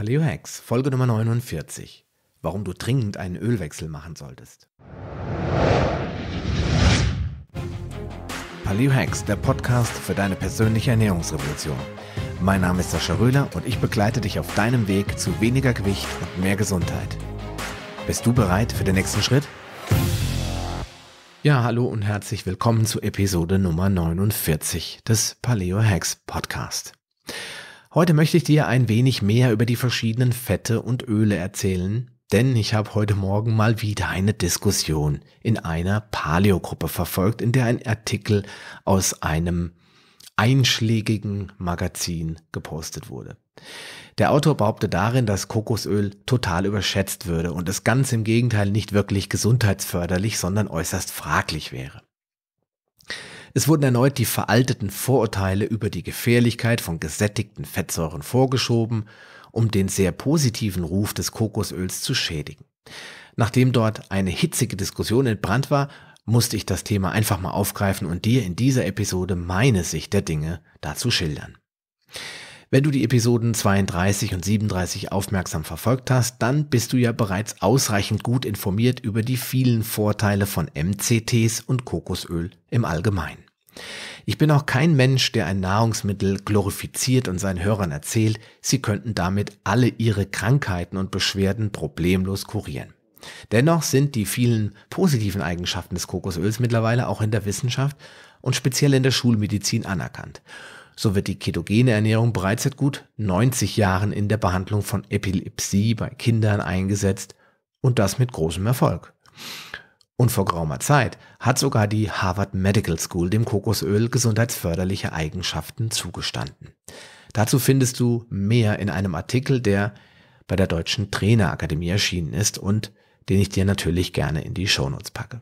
Paleo Hacks, Folge Nummer 49. Warum du dringend einen Ölwechsel machen solltest. Paleo Hacks, der Podcast für deine persönliche Ernährungsrevolution. Mein Name ist Sascha Röhler und ich begleite dich auf deinem Weg zu weniger Gewicht und mehr Gesundheit. Bist du bereit für den nächsten Schritt? Ja, hallo und herzlich willkommen zu Episode Nummer 49 des Paleo Hacks Podcast. Heute möchte ich dir ein wenig mehr über die verschiedenen Fette und Öle erzählen, denn ich habe heute Morgen mal wieder eine Diskussion in einer Paleo-Gruppe verfolgt, in der ein Artikel aus einem einschlägigen Magazin gepostet wurde. Der Autor behauptet darin, dass Kokosöl total überschätzt würde und es ganz im Gegenteil nicht wirklich gesundheitsförderlich, sondern äußerst fraglich wäre. Es wurden erneut die veralteten Vorurteile über die Gefährlichkeit von gesättigten Fettsäuren vorgeschoben, um den sehr positiven Ruf des Kokosöls zu schädigen. Nachdem dort eine hitzige Diskussion entbrannt war, musste ich das Thema einfach mal aufgreifen und dir in dieser Episode meine Sicht der Dinge dazu schildern. Wenn du die Episoden 32 und 37 aufmerksam verfolgt hast, dann bist du ja bereits ausreichend gut informiert über die vielen Vorteile von MCTs und Kokosöl im Allgemeinen. Ich bin auch kein Mensch, der ein Nahrungsmittel glorifiziert und seinen Hörern erzählt, sie könnten damit alle ihre Krankheiten und Beschwerden problemlos kurieren. Dennoch sind die vielen positiven Eigenschaften des Kokosöls mittlerweile auch in der Wissenschaft und speziell in der Schulmedizin anerkannt. So wird die ketogene Ernährung bereits seit gut 90 Jahren in der Behandlung von Epilepsie bei Kindern eingesetzt und das mit großem Erfolg. Und vor geraumer Zeit hat sogar die Harvard Medical School dem Kokosöl gesundheitsförderliche Eigenschaften zugestanden. Dazu findest du mehr in einem Artikel, der bei der Deutschen Trainerakademie erschienen ist und den ich dir natürlich gerne in die Shownotes packe.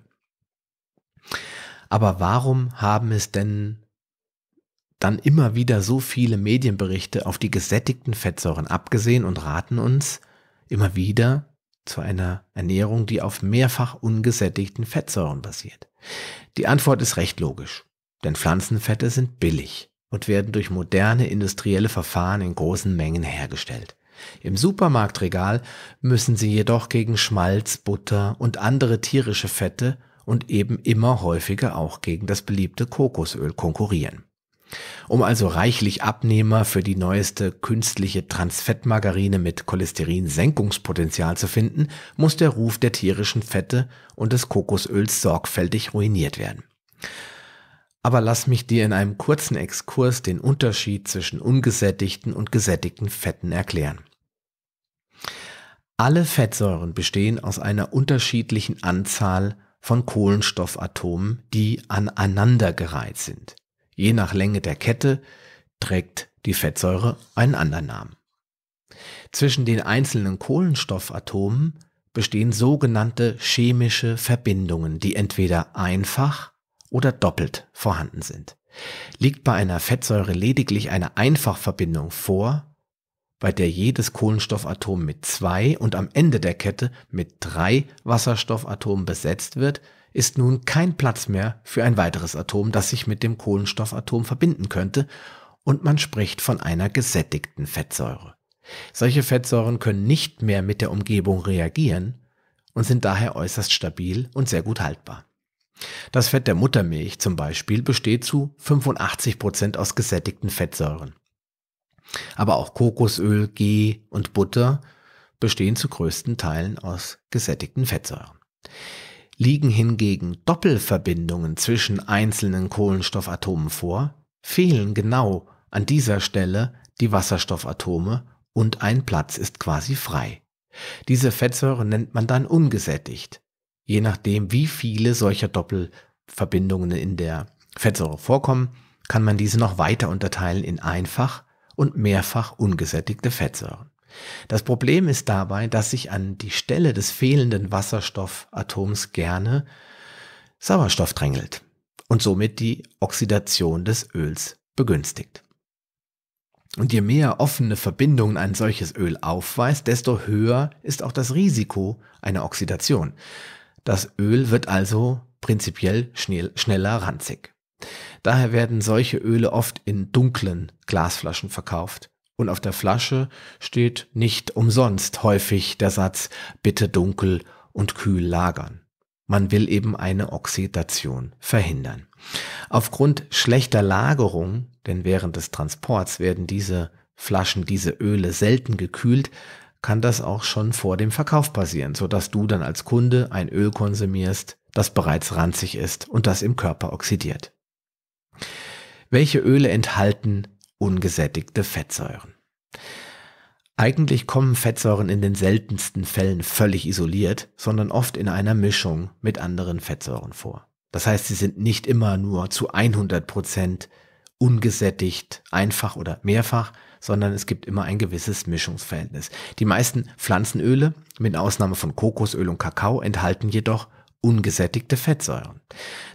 Aber warum haben es denn dann immer wieder so viele Medienberichte auf die gesättigten Fettsäuren abgesehen und raten uns immer wieder zu einer Ernährung, die auf mehrfach ungesättigten Fettsäuren basiert? Die Antwort ist recht logisch, denn Pflanzenfette sind billig und werden durch moderne industrielle Verfahren in großen Mengen hergestellt. Im Supermarktregal müssen sie jedoch gegen Schmalz, Butter und andere tierische Fette und eben immer häufiger auch gegen das beliebte Kokosöl konkurrieren. Um also reichlich Abnehmer für die neueste künstliche Transfettmargarine mit Cholesterinsenkungspotenzial zu finden, muss der Ruf der tierischen Fette und des Kokosöls sorgfältig ruiniert werden. Aber lass mich dir in einem kurzen Exkurs den Unterschied zwischen ungesättigten und gesättigten Fetten erklären. Alle Fettsäuren bestehen aus einer unterschiedlichen Anzahl von Kohlenstoffatomen, die aneinandergereiht sind. Je nach Länge der Kette trägt die Fettsäure einen anderen Namen. Zwischen den einzelnen Kohlenstoffatomen bestehen sogenannte chemische Verbindungen, die entweder einfach oder doppelt vorhanden sind. Liegt bei einer Fettsäure lediglich eine Einfachverbindung vor, bei der jedes Kohlenstoffatom mit zwei und am Ende der Kette mit drei Wasserstoffatomen besetzt wird, ist nun kein Platz mehr für ein weiteres Atom, das sich mit dem Kohlenstoffatom verbinden könnte, und man spricht von einer gesättigten Fettsäure. Solche Fettsäuren können nicht mehr mit der Umgebung reagieren und sind daher äußerst stabil und sehr gut haltbar. Das Fett der Muttermilch zum Beispiel besteht zu 85 Prozent aus gesättigten Fettsäuren. Aber auch Kokosöl, Ghee und Butter bestehen zu größten Teilen aus gesättigten Fettsäuren. Liegen hingegen Doppelverbindungen zwischen einzelnen Kohlenstoffatomen vor, fehlen genau an dieser Stelle die Wasserstoffatome und ein Platz ist quasi frei. Diese Fettsäure nennt man dann ungesättigt. Je nachdem, wie viele solcher Doppelverbindungen in der Fettsäure vorkommen, kann man diese noch weiter unterteilen in einfach und mehrfach ungesättigte Fettsäuren. Das Problem ist dabei, dass sich an die Stelle des fehlenden Wasserstoffatoms gerne Sauerstoff drängelt und somit die Oxidation des Öls begünstigt. Und je mehr offene Verbindungen ein solches Öl aufweist, desto höher ist auch das Risiko einer Oxidation. Das Öl wird also prinzipiell schnell, schneller ranzig. Daher werden solche Öle oft in dunklen Glasflaschen verkauft Und auf der Flasche steht nicht umsonst häufig der Satz, bitte dunkel und kühl lagern. Man will eben eine Oxidation verhindern. Aufgrund schlechter Lagerung, denn während des Transports werden diese Flaschen, diese Öle selten gekühlt, kann das auch schon vor dem Verkauf passieren, so dass du dann als Kunde ein Öl konsumierst, das bereits ranzig ist und das im Körper oxidiert. Welche Öle enthalten ungesättigte Fettsäuren? Eigentlich kommen Fettsäuren in den seltensten Fällen völlig isoliert, sondern oft in einer Mischung mit anderen Fettsäuren vor. Das heißt, sie sind nicht immer nur zu 100 Prozent ungesättigt, einfach oder mehrfach, sondern es gibt immer ein gewisses Mischungsverhältnis. Die meisten Pflanzenöle, mit Ausnahme von Kokosöl und Kakao, enthalten jedoch ungesättigte Fettsäuren.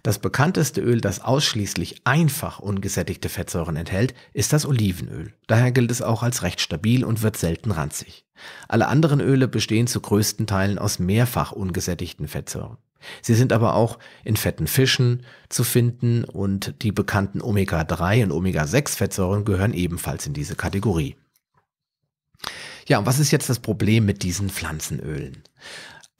Das bekannteste Öl, das ausschließlich einfach ungesättigte Fettsäuren enthält, ist das Olivenöl. Daher gilt es auch als recht stabil und wird selten ranzig. Alle anderen Öle bestehen zu größten Teilen aus mehrfach ungesättigten Fettsäuren. Sie sind aber auch in fetten Fischen zu finden und die bekannten Omega-3 und Omega-6-Fettsäuren gehören ebenfalls in diese Kategorie. Ja, und was ist jetzt das Problem mit diesen Pflanzenölen?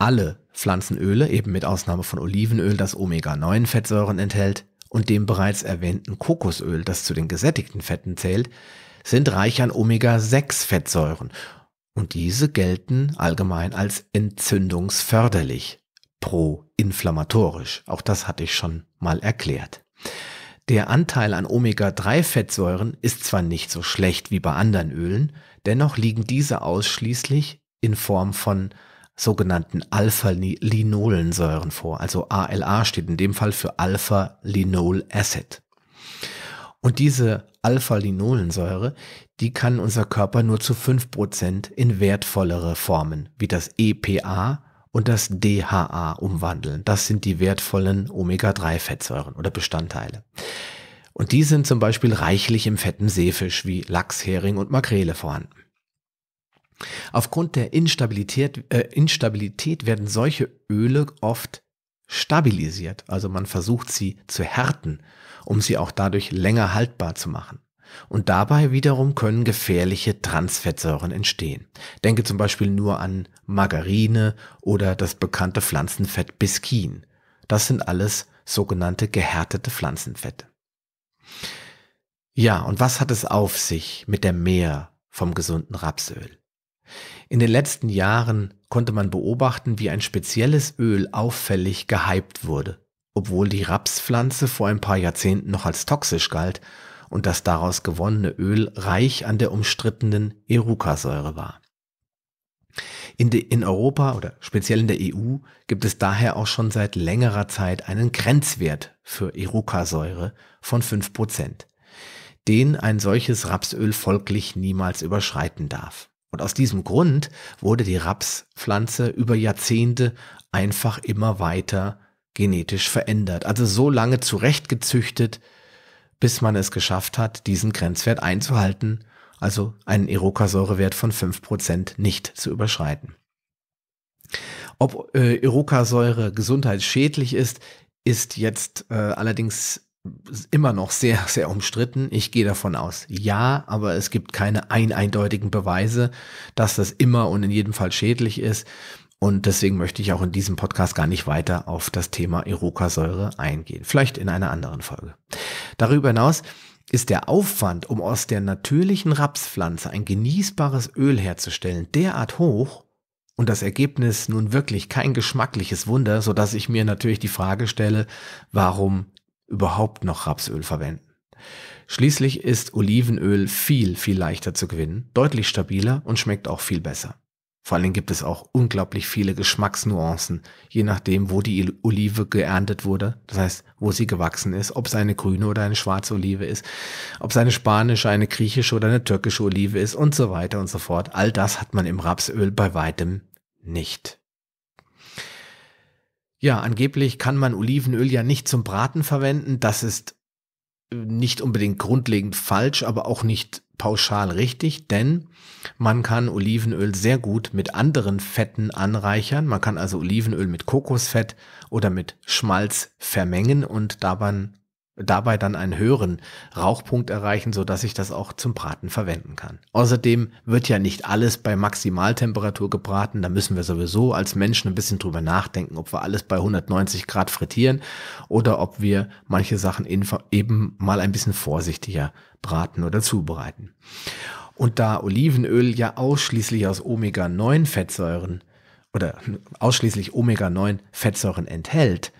Alle Pflanzenöle, eben mit Ausnahme von Olivenöl, das Omega-9-Fettsäuren enthält, und dem bereits erwähnten Kokosöl, das zu den gesättigten Fetten zählt, sind reich an Omega-6-Fettsäuren. Und diese gelten allgemein als entzündungsförderlich proinflammatorisch. Auch das hatte ich schon mal erklärt. Der Anteil an Omega-3-Fettsäuren ist zwar nicht so schlecht wie bei anderen Ölen, dennoch liegen diese ausschließlich in Form von sogenannten Alpha-Linolensäuren vor. Also ALA steht in dem Fall für Alpha-Linol-Acid. Und diese Alpha-Linolensäure, die kann unser Körper nur zu fünf Prozent in wertvollere Formen, wie das EPA und das DHA umwandeln. Das sind die wertvollen Omega-3-Fettsäuren oder Bestandteile. Und die sind zum Beispiel reichlich im fetten Seefisch wie Lachs, Hering und Makrele vorhanden. Aufgrund der Instabilität, äh, Instabilität werden solche Öle oft stabilisiert. Also man versucht sie zu härten, um sie auch dadurch länger haltbar zu machen. Und dabei wiederum können gefährliche Transfettsäuren entstehen. Denke zum Beispiel nur an Margarine oder das bekannte Pflanzenfett Biskin. Das sind alles sogenannte gehärtete Pflanzenfette. Ja, und was hat es auf sich mit der Mehr vom gesunden Rapsöl? In den letzten Jahren konnte man beobachten, wie ein spezielles Öl auffällig gehypt wurde, obwohl die Rapspflanze vor ein paar Jahrzehnten noch als toxisch galt und das daraus gewonnene Öl reich an der umstrittenen Erucasäure war. In, de, in, Europa oder speziell in der EU gibt es daher auch schon seit längerer Zeit einen Grenzwert für Erucasäure von 5%, den ein solches Rapsöl folglich niemals überschreiten darf. Und aus diesem Grund wurde die Rapspflanze über Jahrzehnte einfach immer weiter genetisch verändert. Also so lange zurechtgezüchtet, bis man es geschafft hat, diesen Grenzwert einzuhalten, also einen Irocasäurewert von 5% nicht zu überschreiten. Ob äh, Irocasäure gesundheitsschädlich ist, ist jetzt äh, allerdings immer noch sehr, sehr umstritten. Ich gehe davon aus, ja, aber es gibt keine ein eindeutigen Beweise, dass das immer und in jedem Fall schädlich ist. Und deswegen möchte ich auch in diesem Podcast gar nicht weiter auf das Thema Irocasäure eingehen. Vielleicht in einer anderen Folge. Darüber hinaus ist der Aufwand, um aus der natürlichen Rapspflanze ein genießbares Öl herzustellen, derart hoch und das Ergebnis nun wirklich kein geschmackliches Wunder, so dass ich mir natürlich die Frage stelle, warum überhaupt noch Rapsöl verwenden? Schließlich ist Olivenöl viel, viel leichter zu gewinnen, deutlich stabiler und schmeckt auch viel besser. Vor Dingen gibt es auch unglaublich viele Geschmacksnuancen, je nachdem, wo die Olive geerntet wurde. Das heißt, wo sie gewachsen ist, ob es eine grüne oder eine schwarze Olive ist, ob es eine spanische, eine griechische oder eine türkische Olive ist und so weiter und so fort. All das hat man im Rapsöl bei weitem nicht. Ja, angeblich kann man Olivenöl ja nicht zum Braten verwenden. Das ist nicht unbedingt grundlegend falsch, aber auch nicht pauschal richtig, denn man kann Olivenöl sehr gut mit anderen Fetten anreichern. Man kann also Olivenöl mit Kokosfett oder mit Schmalz vermengen und dabei dabei dann einen höheren Rauchpunkt erreichen, so dass ich das auch zum Braten verwenden kann. Außerdem wird ja nicht alles bei Maximaltemperatur gebraten. Da müssen wir sowieso als Menschen ein bisschen drüber nachdenken, ob wir alles bei 190 Grad frittieren oder ob wir manche Sachen eben mal ein bisschen vorsichtiger braten oder zubereiten. Und da Olivenöl ja ausschließlich aus Omega-9 Fettsäuren oder ausschließlich Omega-9 Fettsäuren enthält,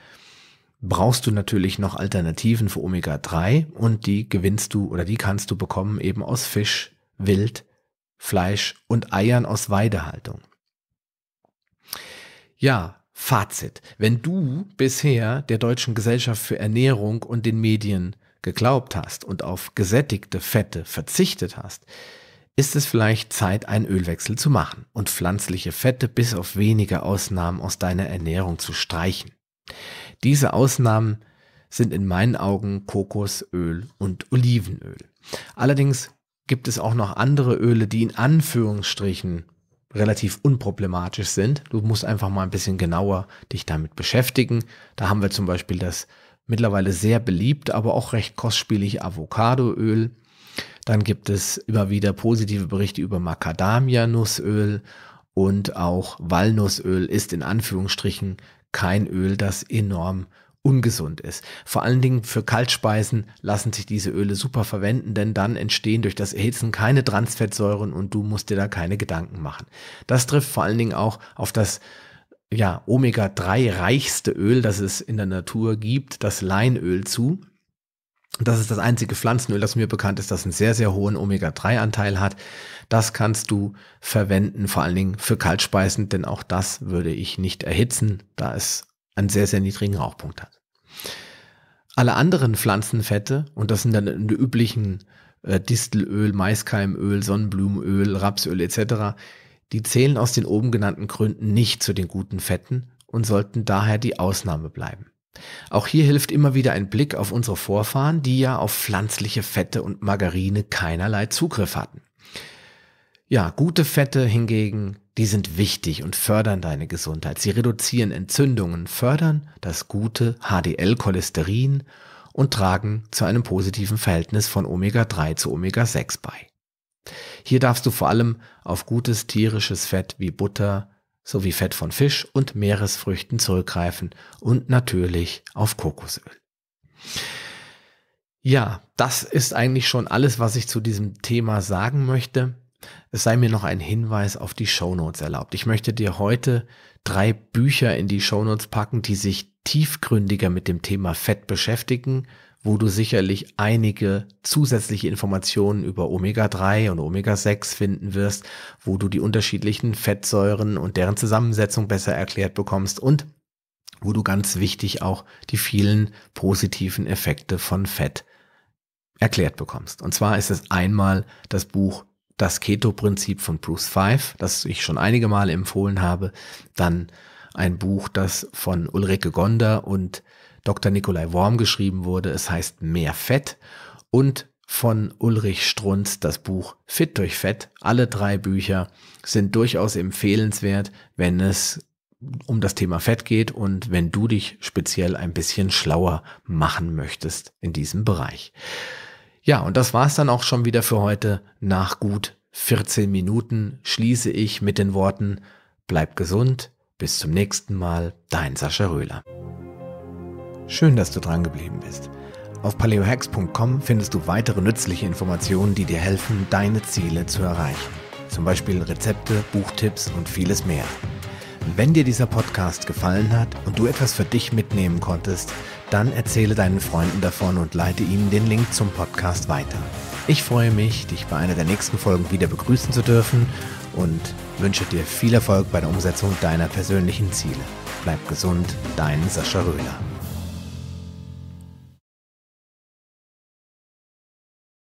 brauchst du natürlich noch Alternativen für Omega-3 und die gewinnst du oder die kannst du bekommen eben aus Fisch, Wild, Fleisch und Eiern aus Weidehaltung. Ja, Fazit. Wenn du bisher der Deutschen Gesellschaft für Ernährung und den Medien geglaubt hast und auf gesättigte Fette verzichtet hast, ist es vielleicht Zeit, einen Ölwechsel zu machen und pflanzliche Fette bis auf wenige Ausnahmen aus deiner Ernährung zu streichen. Diese Ausnahmen sind in meinen Augen Kokosöl und Olivenöl. Allerdings gibt es auch noch andere Öle, die in Anführungsstrichen relativ unproblematisch sind. Du musst einfach mal ein bisschen genauer dich damit beschäftigen. Da haben wir zum Beispiel das mittlerweile sehr beliebt, aber auch recht kostspielige Avocadoöl. Dann gibt es immer wieder positive Berichte über Macadamia-Nussöl und auch Walnussöl ist in Anführungsstrichen kein Öl, das enorm ungesund ist. Vor allen Dingen für Kaltspeisen lassen sich diese Öle super verwenden, denn dann entstehen durch das Erhitzen keine Transfettsäuren und du musst dir da keine Gedanken machen. Das trifft vor allen Dingen auch auf das ja, Omega-3 reichste Öl, das es in der Natur gibt, das Leinöl zu. Das ist das einzige Pflanzenöl, das mir bekannt ist, das einen sehr, sehr hohen Omega-3-Anteil hat. Das kannst du verwenden, vor allen Dingen für Kaltspeisen, denn auch das würde ich nicht erhitzen, da es einen sehr, sehr niedrigen Rauchpunkt hat. Alle anderen Pflanzenfette, und das sind dann die üblichen äh, Distelöl, Maiskeimöl, Sonnenblumenöl, Rapsöl etc., die zählen aus den oben genannten Gründen nicht zu den guten Fetten und sollten daher die Ausnahme bleiben. Auch hier hilft immer wieder ein Blick auf unsere Vorfahren, die ja auf pflanzliche Fette und Margarine keinerlei Zugriff hatten. Ja, gute Fette hingegen, die sind wichtig und fördern deine Gesundheit. Sie reduzieren Entzündungen, fördern das gute HDL-Cholesterin und tragen zu einem positiven Verhältnis von Omega-3 zu Omega-6 bei. Hier darfst du vor allem auf gutes tierisches Fett wie Butter, sowie Fett von Fisch und Meeresfrüchten zurückgreifen und natürlich auf Kokosöl. Ja, das ist eigentlich schon alles, was ich zu diesem Thema sagen möchte. Es sei mir noch ein Hinweis auf die Shownotes erlaubt. Ich möchte dir heute drei Bücher in die Shownotes packen, die sich tiefgründiger mit dem Thema Fett beschäftigen wo du sicherlich einige zusätzliche Informationen über Omega-3 und Omega-6 finden wirst, wo du die unterschiedlichen Fettsäuren und deren Zusammensetzung besser erklärt bekommst und wo du ganz wichtig auch die vielen positiven Effekte von Fett erklärt bekommst. Und zwar ist es einmal das Buch Das Keto-Prinzip von Bruce Five, das ich schon einige Male empfohlen habe, dann ein Buch, das von Ulrike Gonder und Dr. Nikolai Worm geschrieben wurde. Es heißt Mehr Fett und von Ulrich Strunz das Buch Fit durch Fett. Alle drei Bücher sind durchaus empfehlenswert, wenn es um das Thema Fett geht und wenn du dich speziell ein bisschen schlauer machen möchtest in diesem Bereich. Ja, und das war's dann auch schon wieder für heute. Nach gut 14 Minuten schließe ich mit den Worten Bleib gesund, bis zum nächsten Mal, dein Sascha Röhler. Schön, dass du dran geblieben bist. Auf paleohacks.com findest du weitere nützliche Informationen, die dir helfen, deine Ziele zu erreichen. Zum Beispiel Rezepte, Buchtipps und vieles mehr. Wenn dir dieser Podcast gefallen hat und du etwas für dich mitnehmen konntest, dann erzähle deinen Freunden davon und leite ihnen den Link zum Podcast weiter. Ich freue mich, dich bei einer der nächsten Folgen wieder begrüßen zu dürfen und wünsche dir viel Erfolg bei der Umsetzung deiner persönlichen Ziele. Bleib gesund, dein Sascha Röhler.